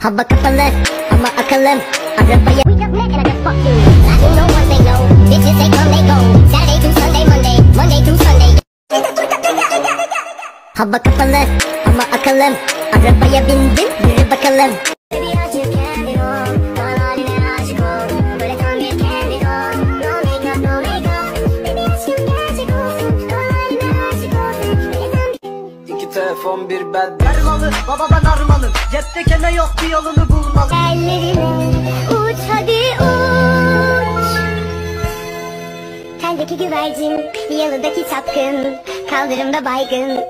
Hava kapalı ama akıllım. Arabaya We just met and I just fucked you. Hava kapalı ama akıllım. Arabaya bindim yürü bakalım. Telefon bir bed Dermalı babadan armalı. Cepte kene Hakkı yolunu bulmalı Ellerini uç hadi uç Teldeki güvercin Yalıdaki çapkın Kaldırımda baygın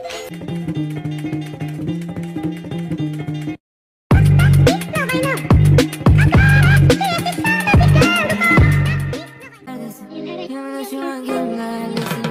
Yanaşan günlerdesin